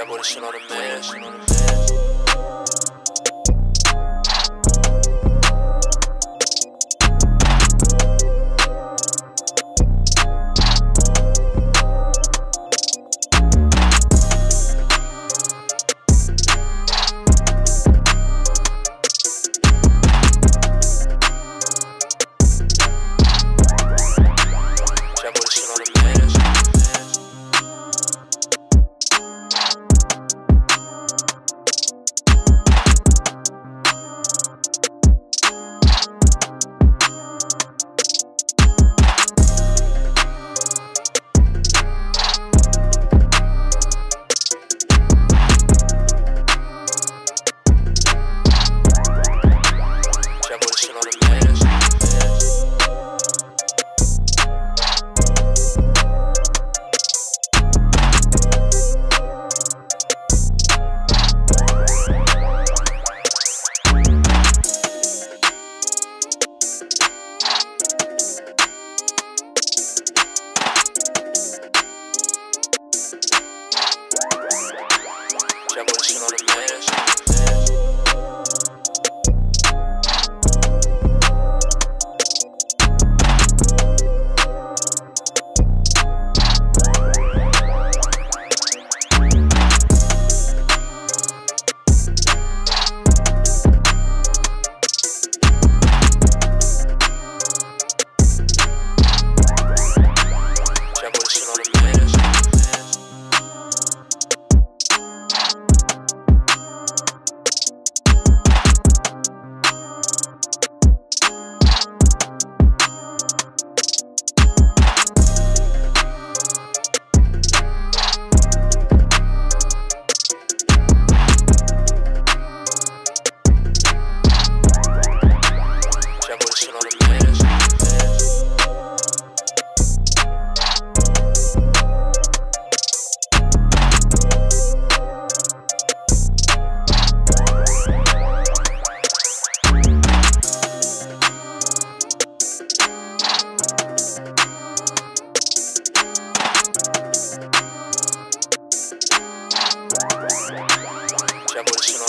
I with a shit on the man. Já Chegou